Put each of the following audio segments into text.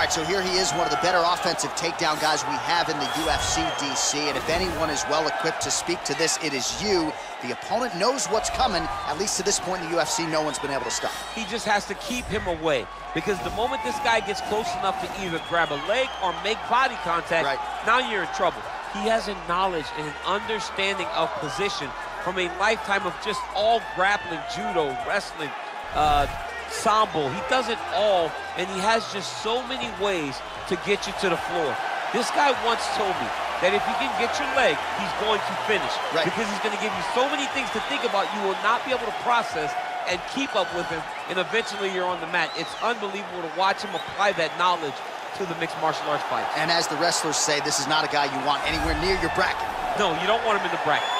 right, so here he is, one of the better offensive takedown guys we have in the UFC, DC. And if anyone is well equipped to speak to this, it is you. The opponent knows what's coming. At least to this point in the UFC, no one's been able to stop. He just has to keep him away. Because the moment this guy gets close enough to either grab a leg or make body contact, right. now you're in trouble. He has a knowledge and an understanding of position from a lifetime of just all grappling, judo, wrestling, uh, sambo. He does it all, and he has just so many ways to get you to the floor. This guy once told me that if you can get your leg, he's going to finish. Right. Because he's going to give you so many things to think about you will not be able to process and keep up with him, and eventually you're on the mat. It's unbelievable to watch him apply that knowledge to the mixed martial arts fight. And as the wrestlers say, this is not a guy you want anywhere near your bracket. No, you don't want him in the bracket.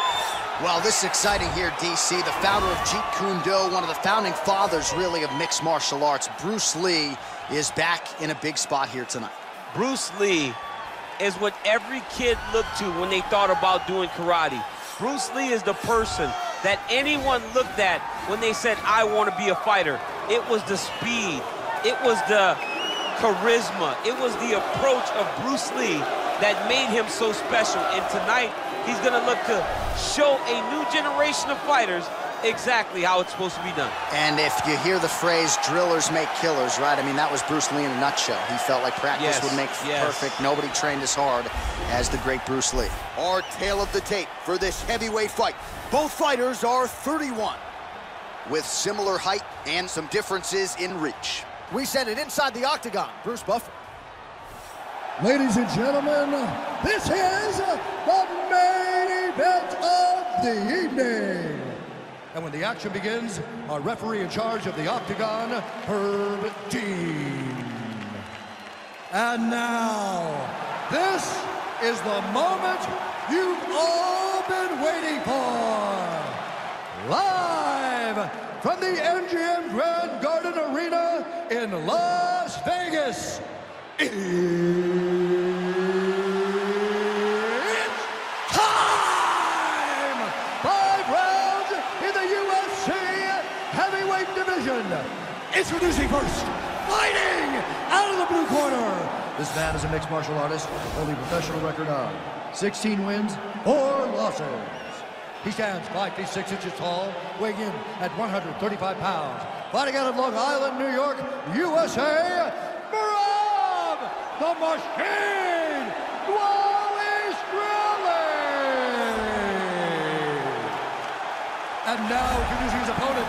Well, this is exciting here, DC. The founder of Jeet Kune Do, one of the founding fathers, really, of mixed martial arts, Bruce Lee, is back in a big spot here tonight. Bruce Lee is what every kid looked to when they thought about doing karate. Bruce Lee is the person that anyone looked at when they said, I want to be a fighter. It was the speed. It was the charisma. It was the approach of Bruce Lee that made him so special. And tonight, He's going to look to show a new generation of fighters exactly how it's supposed to be done. And if you hear the phrase drillers make killers, right? I mean, that was Bruce Lee in a nutshell. He felt like practice yes, would make yes. perfect. Nobody trained as hard as the great Bruce Lee. Our tale of the tape for this heavyweight fight. Both fighters are 31 with similar height and some differences in reach. We send it inside the octagon. Bruce Buffer. Ladies and gentlemen, this is the of the evening. And when the action begins, our referee in charge of the Octagon, Herb Dean. And now, this is the moment you've all been waiting for. Live from the MGM Grand Garden Arena in Las Vegas. It's time! Five rounds in the UFC heavyweight division. Introducing first, fighting out of the blue corner. This man is a mixed martial artist, holding a professional record of 16 wins, 4 losses. He stands 5 feet 6 inches tall, weighing in at 135 pounds. Fighting out of Long Island, New York, USA, Merab the machine, Dvalishvili. And now introducing his opponent,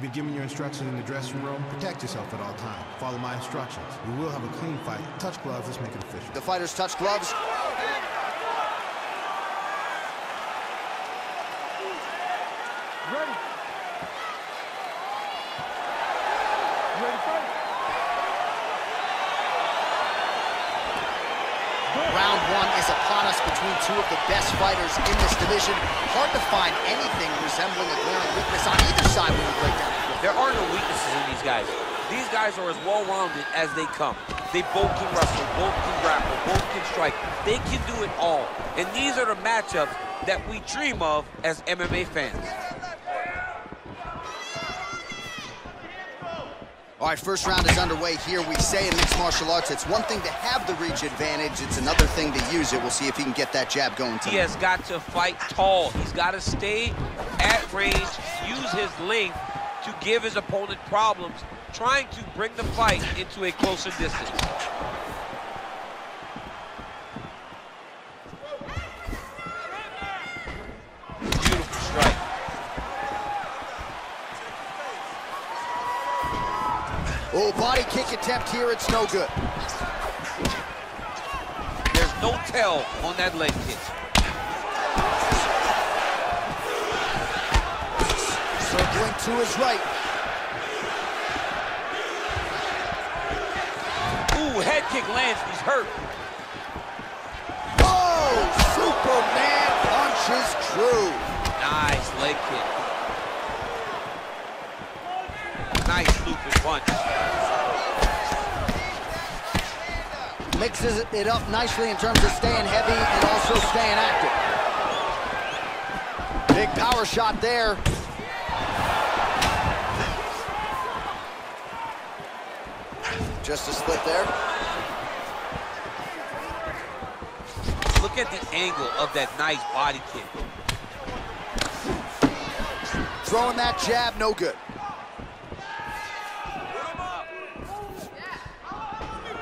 You've been given your instructions in the dressing room. Protect yourself at all times. Follow my instructions. We will have a clean fight. Touch gloves. Let's make it official. The fighters touch gloves. Ready. Round one is upon us between two of the best fighters in this division. Hard to find anything resembling a glaring weakness on either side when you break down. There are no weaknesses in these guys. These guys are as well-rounded as they come. They both can wrestle, both can grapple, both can strike. They can do it all. And these are the matchups that we dream of as MMA fans. All right, first round is underway here. We say in mixed martial arts, it's one thing to have the reach advantage. It's another thing to use it. We'll see if he can get that jab going tonight. He has got to fight tall. He's got to stay at range, use his length to give his opponent problems, trying to bring the fight into a closer distance. Oh, body kick attempt here, it's no good. There's no tell on that leg kick. Circling to his right. Ooh, head kick lands. He's hurt. Oh, Superman punches true. Nice leg kick. Nice looping punch. Mixes it up nicely in terms of staying heavy and also staying active. Big power shot there. Just a slip there. Look at the angle of that nice body kick. Throwing that jab, no good.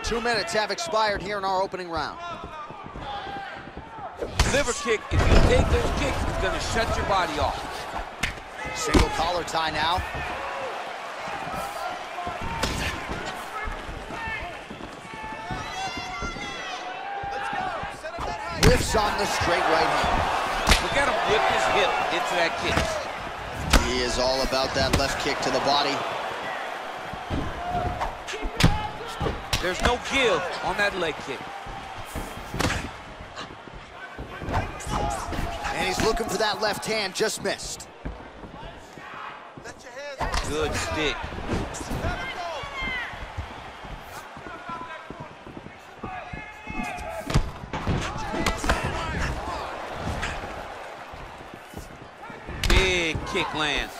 Two minutes have expired here in our opening round. Liver kick, if you take those kicks, it's gonna shut your body off. Single collar tie now. Whiffs on the straight right hand. Look at him whip his hip into that kick. He is all about that left kick to the body. There's no give on that leg kick. And he's looking for that left hand, just missed. Good stick. Big kick lands.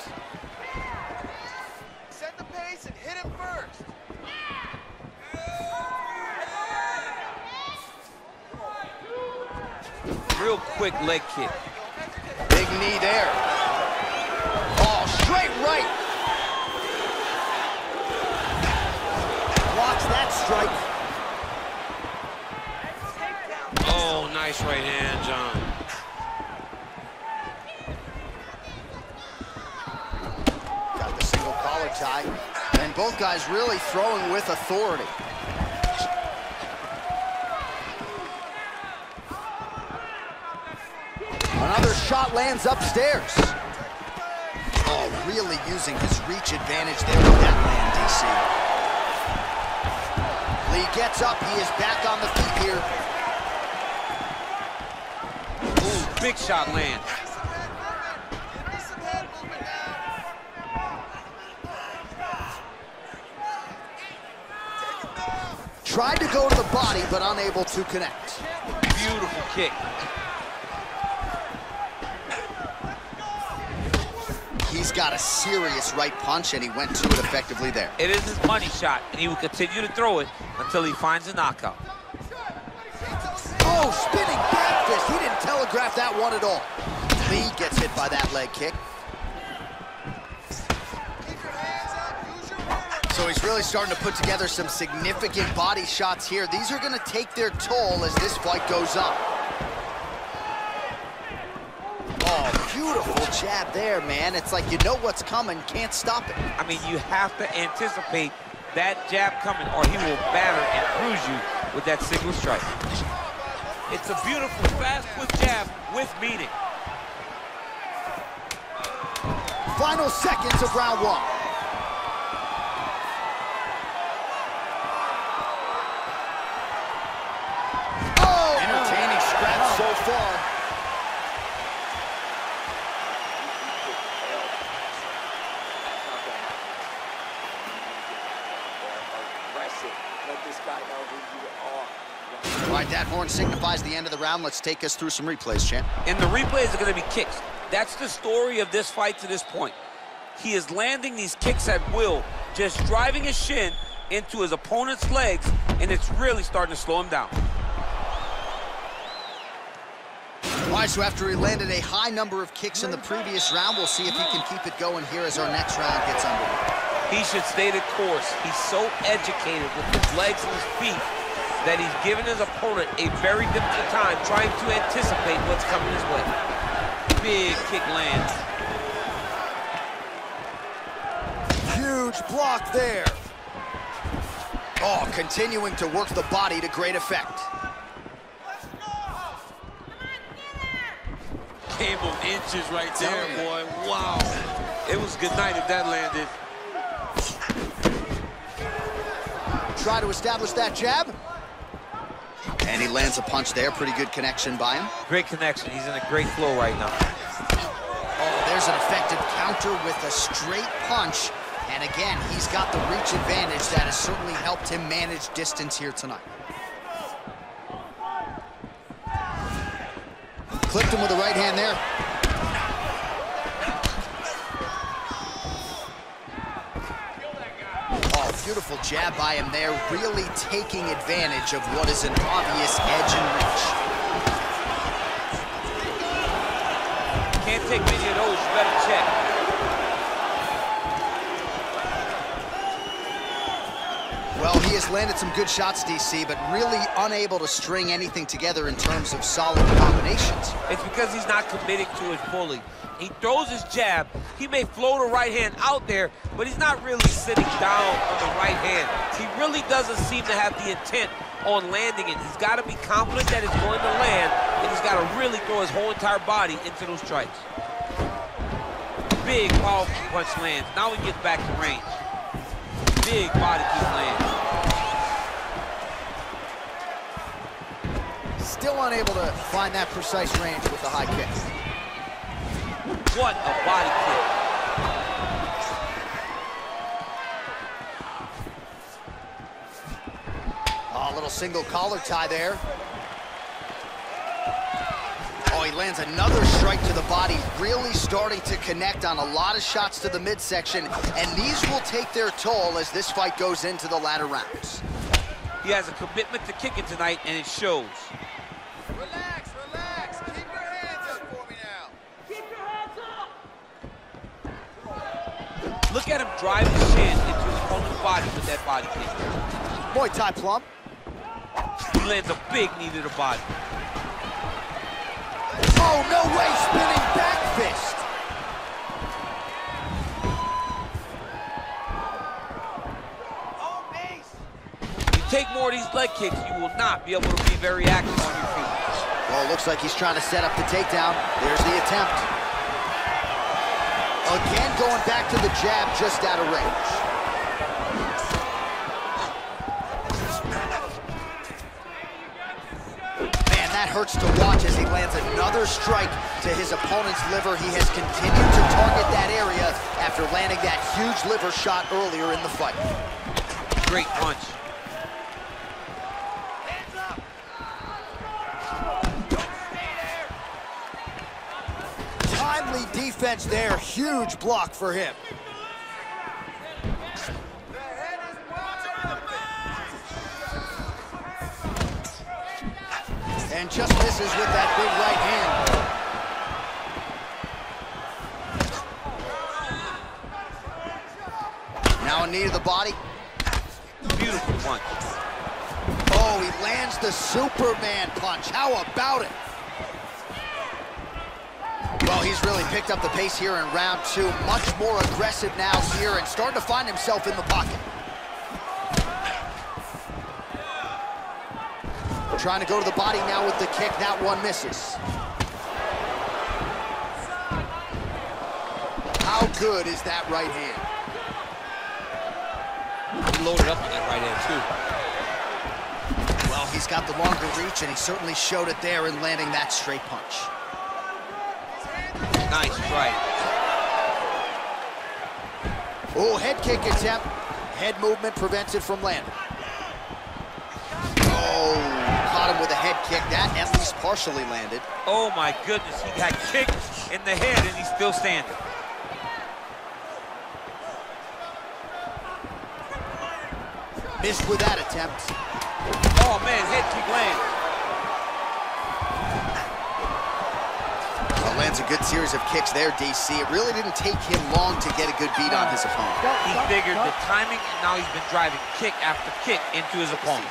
real quick leg kick. Big knee there. Oh, straight right. Blocks that strike. Oh, nice right hand, John. Got the single collar tie. And both guys really throwing with authority. Another shot lands upstairs. Oh, really using his reach advantage there with that land, DC. Lee gets up. He is back on the feet here. Ooh, big shot lands. Tried to go to the body, but unable to connect. Beautiful kick. Got a serious right punch, and he went to it effectively there. It is his money shot, and he will continue to throw it until he finds a knockout. Oh, spinning back fist. He didn't telegraph that one at all. Lee gets hit by that leg kick. So he's really starting to put together some significant body shots here. These are going to take their toll as this fight goes on. Oh, beautiful jab there, man. It's like you know what's coming, can't stop it. I mean, you have to anticipate that jab coming or he will batter and bruise you with that single strike. It's a beautiful, fast, quick jab with meaning. Final seconds of round one. Oh! Entertaining scratch so far. All right, that horn signifies the end of the round. Let's take us through some replays, champ. And the replays are going to be kicks. That's the story of this fight to this point. He is landing these kicks at will, just driving his shin into his opponent's legs, and it's really starting to slow him down. All right, so after he landed a high number of kicks in the previous round, we'll see if he can keep it going here as our next round gets underway. He should stay the course. He's so educated with his legs and his feet that he's given his opponent a very difficult time trying to anticipate what's coming his way. Big kick lands. Huge block there. Oh, continuing to work the body to great effect. Game of inches right there, boy. Wow. It was good night if that landed. Try to establish that jab. And he lands a punch there. Pretty good connection by him. Great connection. He's in a great flow right now. Oh, there's an effective counter with a straight punch. And again, he's got the reach advantage that has certainly helped him manage distance here tonight. Clipped him with the right hand there. Beautiful jab by him there, really taking advantage of what is an obvious edge and reach. Can't take many of those, you better check. Well, he has landed some good shots, DC, but really unable to string anything together in terms of solid combinations. It's because he's not committing to it fully. He throws his jab. He may float a right hand out there, but he's not really sitting down on the right hand. He really doesn't seem to have the intent on landing it. He's got to be confident that it's going to land, and he's got to really throw his whole entire body into those strikes. Big, powerful punch lands. Now he gets back to range. Big body kick lands. Still unable to find that precise range with the high kick. What a body kick. Little single collar tie there. Oh, he lands another strike to the body, really starting to connect on a lot of shots to the midsection, and these will take their toll as this fight goes into the latter rounds. He has a commitment to kicking tonight, and it shows. Look at him drive his chin into his opponent's body with that body kick. Muay Thai plum. He lands a big knee to the body. Oh, no way, spinning back fist. Oh base. You take more of these leg kicks, you will not be able to be very active on your feet. Well, looks like he's trying to set up the takedown. There's the attempt. Again, going back to the jab just out of range. Man, that hurts to watch as he lands another strike to his opponent's liver. He has continued to target that area after landing that huge liver shot earlier in the fight. Great punch. Timely defense there. Huge block for him. And just misses with that big right hand. Now a knee to the body. Beautiful punch. Oh, he lands the Superman punch. How about it? Well, he's really picked up the pace here in round two. Much more aggressive now here and starting to find himself in the pocket. Trying to go to the body now with the kick. That one misses. How good is that right hand? He loaded up on that right hand, too. Well, he's got the longer reach, and he certainly showed it there in landing that straight punch. Nice strike. Oh, head kick attempt. Head movement prevents it from landing. Oh, him with a head kick. That at least partially landed. Oh, my goodness. He got kicked in the head, and he's still standing. Missed with that attempt. Oh, man, head kick lands. lands a good series of kicks there, DC. It really didn't take him long to get a good beat on his opponent. He figured the timing, and now he's been driving kick after kick into his opponent.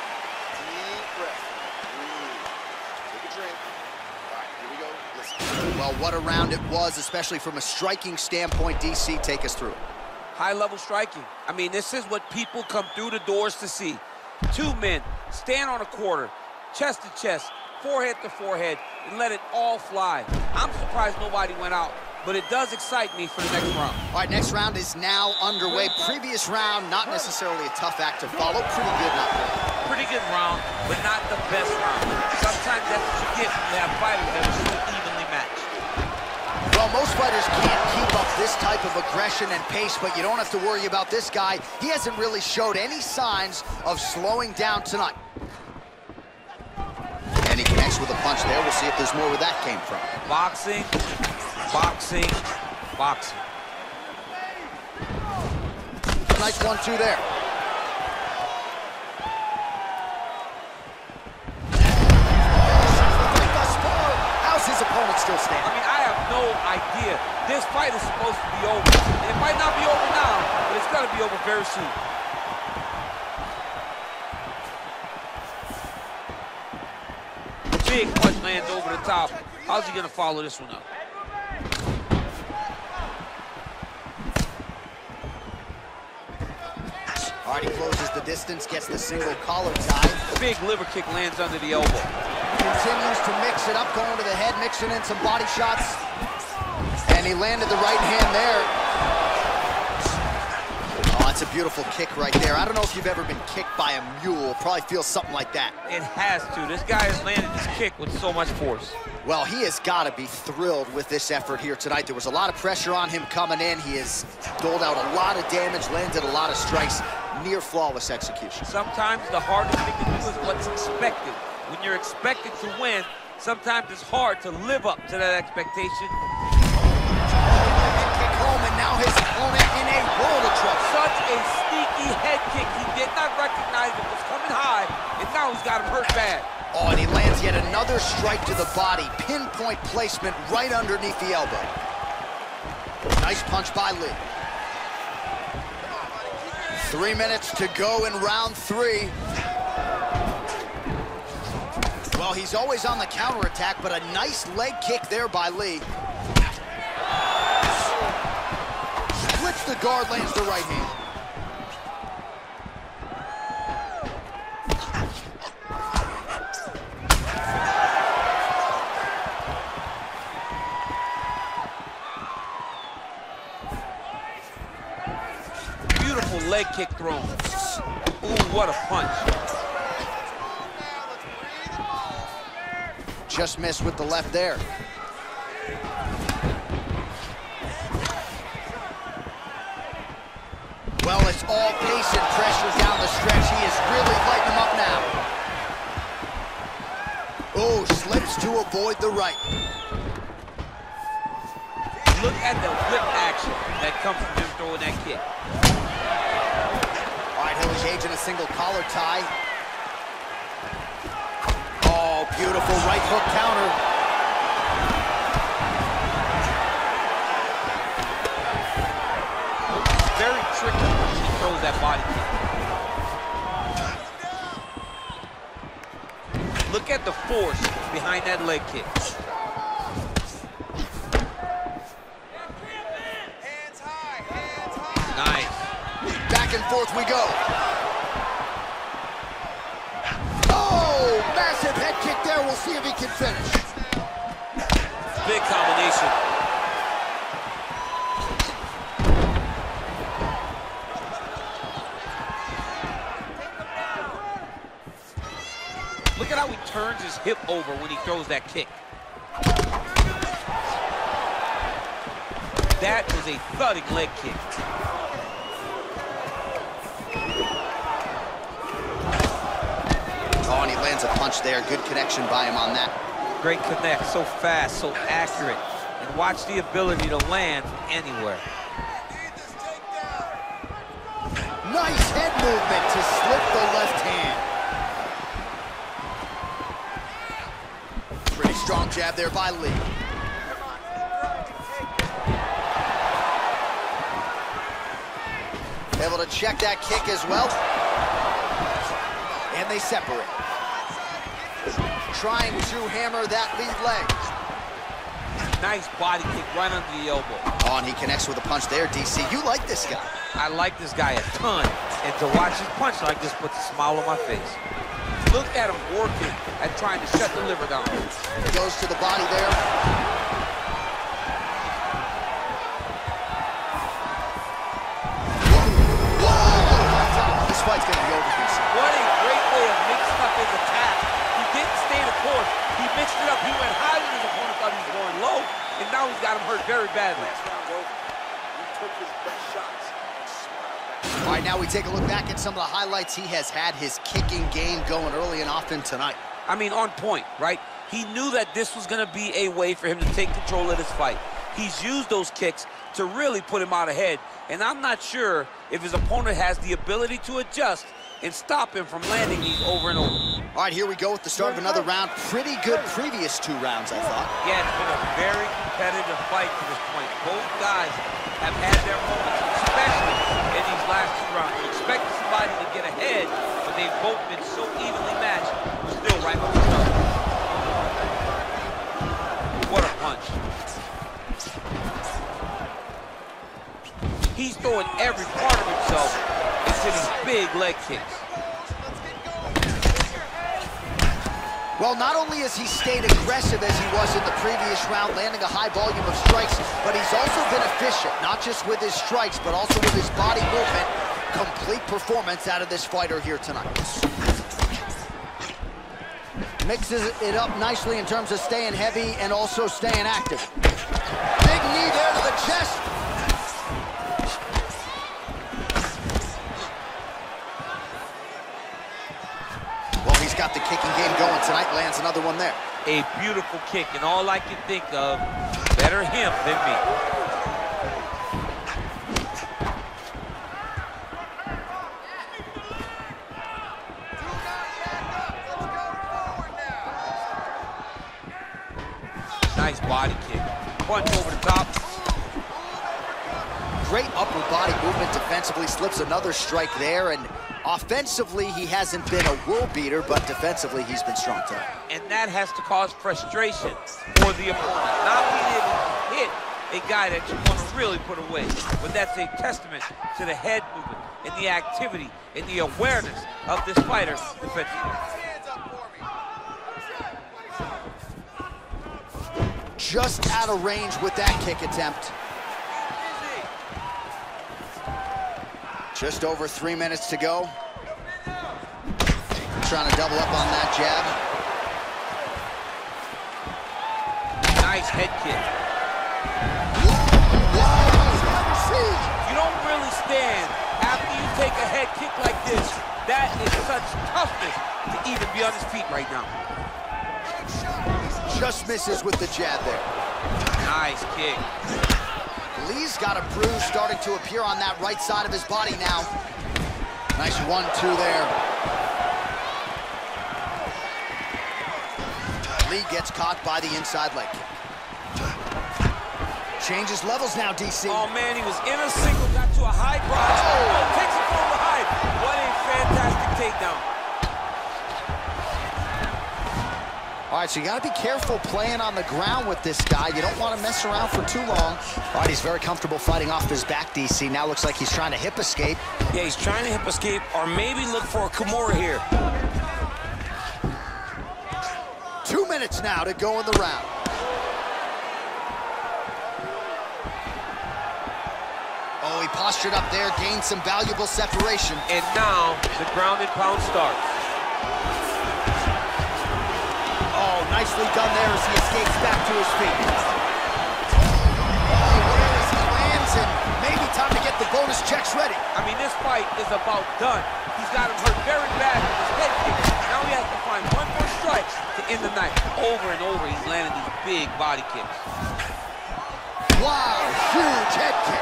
Well, what a round it was, especially from a striking standpoint. DC, take us through High-level striking. I mean, this is what people come through the doors to see. Two men stand on a quarter, chest to chest, forehead to forehead, and let it all fly. I'm surprised nobody went out but it does excite me for the next round. All right, next round is now underway. Previous round, not necessarily a tough act to follow. Pretty good, not bad. Pretty good round, but not the best round. Sometimes that's what you get when you have fighters that are so evenly matched. Well, most fighters can't keep up this type of aggression and pace, but you don't have to worry about this guy. He hasn't really showed any signs of slowing down tonight. And he connects with a punch there. We'll see if there's more where that came from. Boxing boxing, boxing. Nice one-two there. How's his opponent still standing? No idea. This fight is supposed to be over. And it might not be over now, but it's going to be over very soon. Big punch lands over the top. How's he going to follow this one up? Hardy closes the distance, gets the single collar tie. Big liver kick lands under the elbow. Continues to mix it up, going to the head, mixing in some body shots. And he landed the right hand there. Oh, that's a beautiful kick right there. I don't know if you've ever been kicked by a mule. Probably feels something like that. It has to. This guy has landed this kick with so much force. Well, he has got to be thrilled with this effort here tonight. There was a lot of pressure on him coming in. He has doled out a lot of damage, landed a lot of strikes. Near flawless execution. Sometimes the hardest thing to do is what's expected. When you're expected to win, sometimes it's hard to live up to that expectation home, and now his opponent in a world of trouble. Such a sneaky head kick. He did not recognize it was coming high, and now he's got him hurt bad. Oh, and he lands yet another strike to the body. Pinpoint placement right underneath the elbow. Nice punch by Lee. Three minutes to go in round three. Well, he's always on the counterattack, but a nice leg kick there by Lee. Switch the guard, lands the right hand. Beautiful leg kick thrown. Ooh, what a punch. Just missed with the left there. Well, it's all pace and pressure down the stretch. He is really lighting them up now. Oh, slips to avoid the right. Look at the whip action that comes from him throwing that kick. All right, he'll engage in a single collar tie. Beautiful right hook counter. Very tricky. Throws that body kick. Look at the force behind that leg kick. Nice. Back and forth we go. Oh, head kick there. We'll see if he can finish. Big combination. Look at how he turns his hip over when he throws that kick. That was a thudding leg kick. Lands a punch there. Good connection by him on that. Great connect, so fast, so accurate. And watch the ability to land anywhere. Nice head movement to slip the left hand. Pretty strong jab there by Lee. Able to check that kick as well. And they separate. Trying to hammer that lead leg. Nice body kick right under the elbow. Oh, and he connects with a punch there, DC. You like this guy. I like this guy a ton. And to watch his punch like this puts a smile on my face. Look at him working at trying to shut the liver down. Goes to the body there. Didn't stay the course. He mixed it up. He went high when his opponent thought he was going low, and now he's got him hurt very badly. All right, now we take a look back at some of the highlights. He has had his kicking game going early and often tonight. I mean, on point, right? He knew that this was going to be a way for him to take control of this fight. He's used those kicks to really put him out ahead, and I'm not sure if his opponent has the ability to adjust and stop him from landing these over and over. All right, here we go with the start of another round. Pretty good previous two rounds, I thought. Yeah, it's been a very competitive fight to this point. Both guys have had their moments, especially in these last two rounds. You expect somebody to get ahead, but they've both been so evenly matched. We're still right from the start. What a punch. He's throwing every part of himself into these big leg kicks. Well, not only has he stayed aggressive as he was in the previous round, landing a high volume of strikes, but he's also been efficient, not just with his strikes, but also with his body movement. Complete performance out of this fighter here tonight. Mixes it up nicely in terms of staying heavy and also staying active. Big knee there to the chest. got the kicking game going. Lands another one there. A beautiful kick, and all I can think of, better him than me. Nice body kick. Punch over the top. Great upper body movement defensively. Slips another strike there, and Offensively, he hasn't been a world beater, but defensively, he's been strong tonight. And that has to cause frustration for the opponent. Not being able to hit a guy that you want to really put away. But that's a testament to the head movement and the activity and the awareness of this fighter defensively. Just out of range with that kick attempt. Just over three minutes to go. Trying to double up on that jab. Nice head kick. You don't really stand after you take a head kick like this. That is such toughness to even be on his feet right now. Just misses with the jab there. Nice kick. Lee's got a bruise starting to appear on that right side of his body now. Nice one-two there. Lee gets caught by the inside leg Changes levels now, DC. Oh, man, he was in a single, got to a high cross. Oh, takes it from behind. All right, so you got to be careful playing on the ground with this guy. You don't want to mess around for too long. All right, he's very comfortable fighting off his back, DC. Now looks like he's trying to hip escape. Yeah, he's trying to hip escape or maybe look for a Kimura here. Two minutes now to go in the round. Oh, he postured up there, gained some valuable separation. And now the ground and pound starts. Nicely done there as he escapes back to his feet. he lands, and maybe time to get the bonus checks ready. I mean, this fight is about done. He's got him hurt very bad with his head kick. Now he has to find one more strike to end the night. Over and over, he's landing these big body kicks. Wow, huge head kick.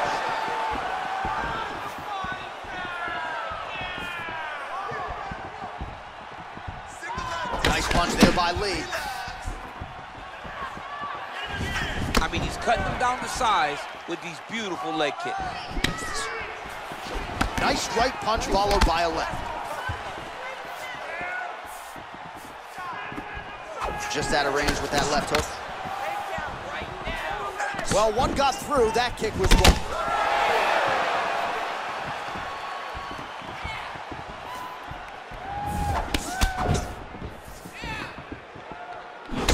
Nice punch there by Lee. I mean, he's cutting them down to size with these beautiful leg kicks. Nice right punch followed by a left. Just out of range with that left hook. Well, one got through. That kick was blocked.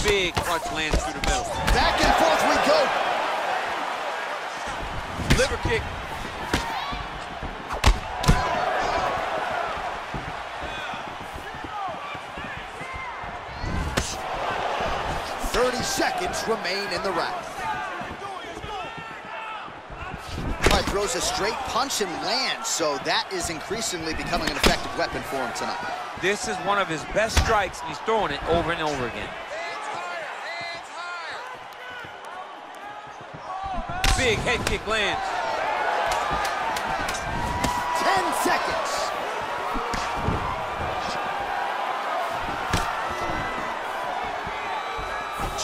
Big punch lands through the middle. Back and forth we go. Liver kick. Thirty seconds remain in the round. Right, throws a straight punch and lands, so that is increasingly becoming an effective weapon for him tonight. This is one of his best strikes, and he's throwing it over and over again. Big head kick lands. 10 seconds.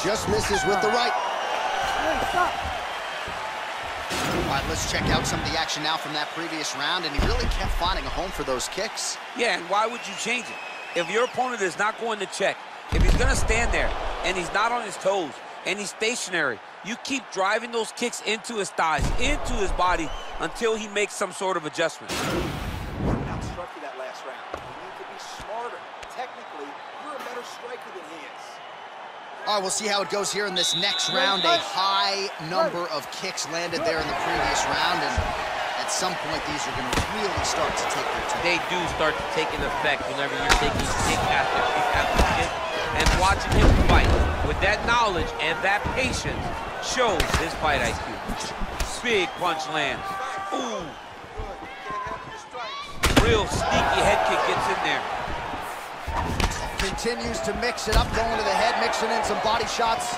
Just misses with the right. All right, let's check out some of the action now from that previous round, and he really kept finding a home for those kicks. Yeah, and why would you change it? If your opponent is not going to check, if he's going to stand there and he's not on his toes and he's stationary, you keep driving those kicks into his thighs, into his body, until he makes some sort of adjustment. Outstruck that last round. You need to be smarter. Technically, you're a better striker than he is. All right, we'll see how it goes here in this next round. A high number of kicks landed there in the previous round, and at some point, these are going to really start to take their toll. They do start to take an effect whenever you're taking kick after kick after kick, and watching him fight with that knowledge and that patience shows his fight IQ. Big punch lands. Ooh. Real sneaky head kick gets in there. Continues to mix it up, going to the head, mixing in some body shots.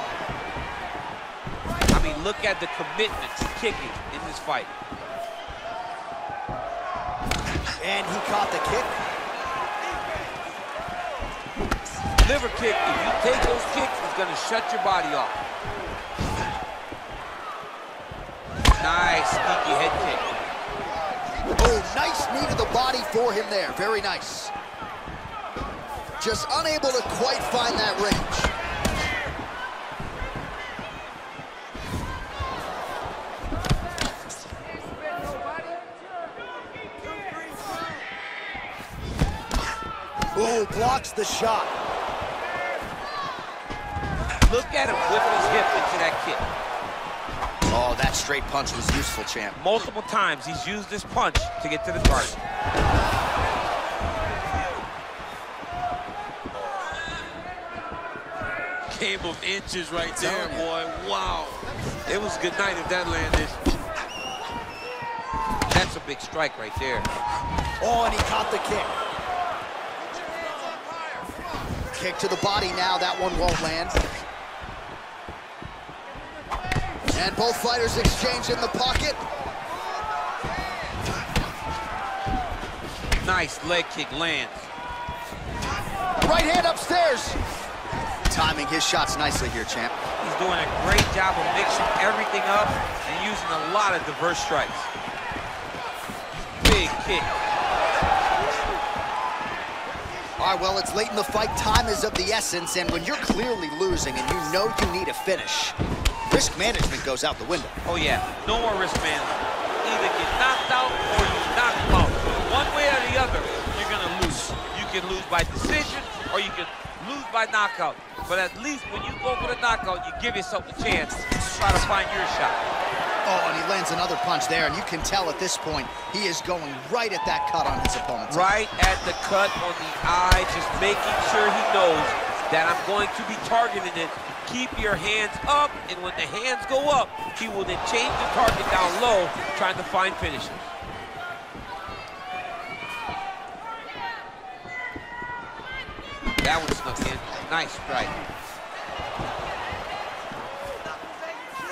I mean, look at the commitment to kicking in this fight. And he caught the kick. Liver kick, if you take those kicks, it's gonna shut your body off. Nice, sneaky head kick. Oh, nice knee to the body for him there. Very nice. Just unable to quite find that range. Ooh, blocks the shot. Look at him whip his hip into that kick. Oh, that straight punch was useful, champ. Multiple times he's used this punch to get to the target. Game of inches right there, boy. Wow. It was a good night if that landed. That's a big strike right there. Oh, and he caught the kick. Kick to the body now. That one won't land. And both fighters exchange in the pocket. Nice leg kick lands. Right hand upstairs. Timing his shots nicely here, champ. He's doing a great job of mixing everything up and using a lot of diverse strikes. Big kick. All right, well, it's late in the fight. Time is of the essence, and when you're clearly losing and you know you need a finish, risk management goes out the window. Oh, yeah. No more risk management. Either get knocked out or you knock him out. One way or the other, you're going to lose. You can lose by decision or you can lose by knockout. But at least when you go for the knockout, you give yourself a chance to try to find your shot. Oh, and he lands another punch there, and you can tell at this point he is going right at that cut on his opponent. Right at the cut on the eye, just making sure he knows that I'm going to be targeting it. Keep your hands up, and when the hands go up, he will then change the target down low, trying to find finishes. That one snuck in. Nice strike.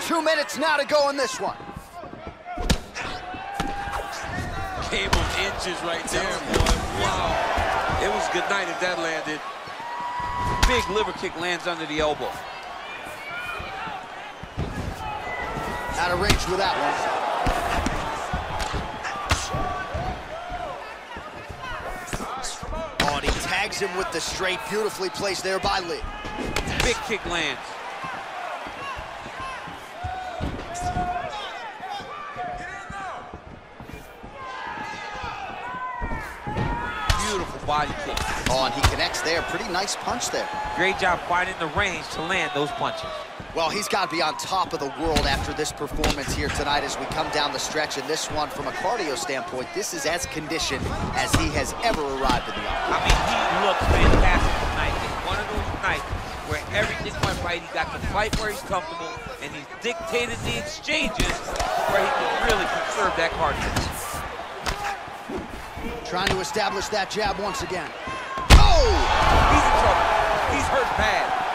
Two minutes now to go in this one. Of inches right there, boy. Wow. It was good night if that landed. Big liver kick lands under the elbow. Out of range with that one. Oh, and he tags him with the straight. Beautifully placed there by Lee. Big kick lands. Beautiful body kick. Oh, and he connects there. Pretty nice punch there. Great job finding the range to land those punches. Well, he's got to be on top of the world after this performance here tonight as we come down the stretch. And this one, from a cardio standpoint, this is as conditioned as he has ever arrived in the octagon. I mean, he looks fantastic tonight. It's one of those nights where everything went right. He got to fight where he's comfortable, and he dictated the exchanges where he can really conserve that cartridge. Trying to establish that jab once again. Oh! He's in trouble. He's hurt bad.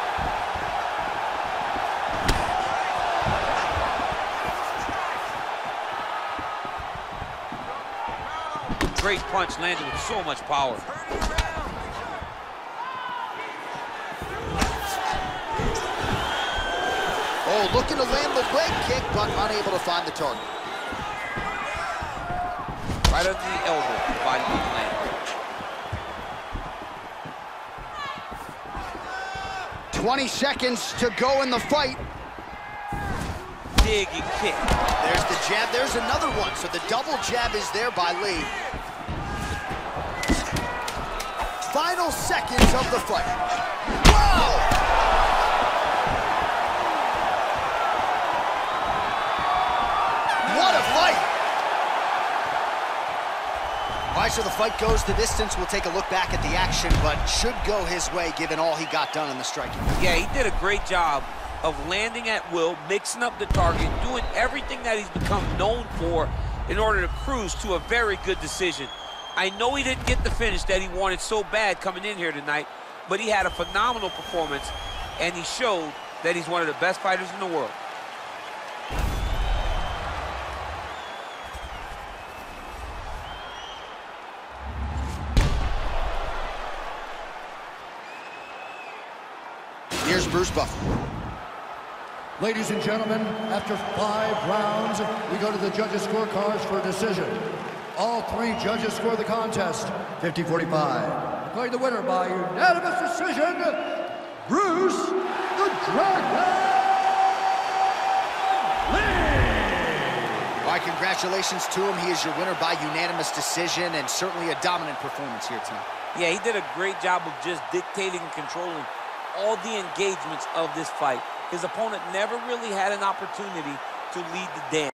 Great punch landed with so much power. Oh, looking to land the leg kick, but unable to find the target. Right under the elbow, body kick land. 20 seconds to go in the fight. Dig and kick. There's the jab. There's another one. So the double jab is there by Lee. Final seconds of the fight. Whoa! What a fight! All right, so the fight goes the distance. We'll take a look back at the action, but should go his way given all he got done in the striking. Yeah, he did a great job of landing at will, mixing up the target, doing everything that he's become known for in order to cruise to a very good decision. I know he didn't get the finish that he wanted so bad coming in here tonight, but he had a phenomenal performance, and he showed that he's one of the best fighters in the world. Here's Bruce Buffer. Ladies and gentlemen, after five rounds, we go to the judges' scorecards for a decision. All three judges score the contest 50-45. Declaring the winner by unanimous decision, Bruce the Dragon Lee! All right, congratulations to him. He is your winner by unanimous decision and certainly a dominant performance here tonight. Yeah, he did a great job of just dictating and controlling all the engagements of this fight. His opponent never really had an opportunity to lead the dance.